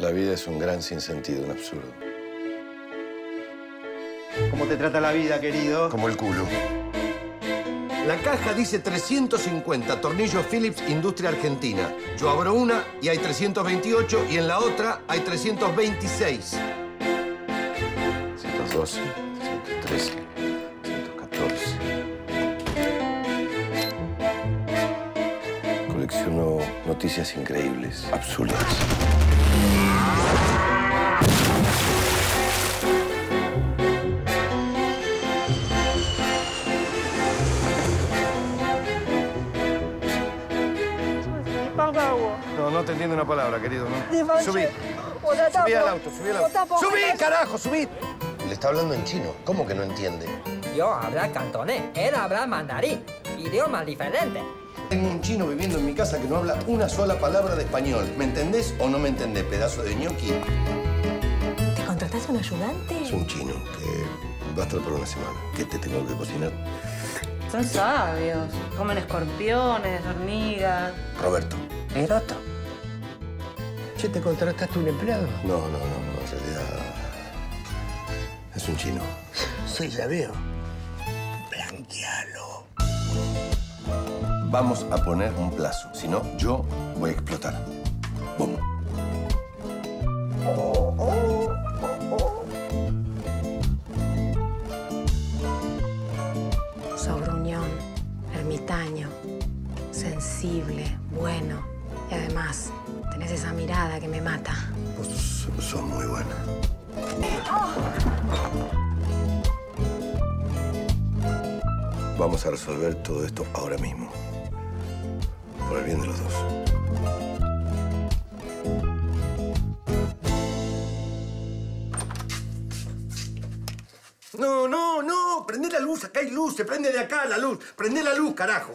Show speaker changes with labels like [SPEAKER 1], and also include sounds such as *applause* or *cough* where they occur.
[SPEAKER 1] La vida es un gran sinsentido, un absurdo.
[SPEAKER 2] ¿Cómo te trata la vida, querido?
[SPEAKER 1] Como el culo.
[SPEAKER 3] La caja dice 350 tornillos Philips Industria Argentina. Yo abro una y hay 328 y en la otra hay 326.
[SPEAKER 1] 112, 113, 114. Colecciono noticias increíbles, absurdas.
[SPEAKER 3] no, te entiendo una palabra, querido. No. Subí. Subí al auto, subí al auto. ¡Subí, carajo, subí!
[SPEAKER 1] Le está hablando en chino. ¿Cómo que no entiende?
[SPEAKER 4] Yo hablar cantonés, él habla mandarín. Idiomas diferentes.
[SPEAKER 3] Tengo un chino viviendo en mi casa que no habla una sola palabra de español. ¿Me entendés o no me entendés, pedazo de ñoqui?
[SPEAKER 5] ¿Te contrataste un ayudante?
[SPEAKER 3] Es un chino que va a estar por una semana. ¿Qué te tengo que cocinar?
[SPEAKER 6] Son sabios. Comen escorpiones, hormigas.
[SPEAKER 3] Roberto.
[SPEAKER 4] Eroto.
[SPEAKER 2] Che, ¿te contrataste un empleado?
[SPEAKER 3] No, no, no, en realidad es un chino. *laughs*
[SPEAKER 2] Sí, ya veo. Blanquealo.
[SPEAKER 3] Vamos a poner un plazo, si no, yo voy a explotar. ¡Bum!
[SPEAKER 5] Sobruñón, ermitaño, sensible, bueno. Y además, tenés esa mirada que me mata.
[SPEAKER 3] Vos sos muy buena. Vamos a resolver todo esto ahora mismo. Por el bien de los dos. No, no, no. Prende la luz. Acá hay luz. Se prende de acá la luz. Prende la luz, carajo.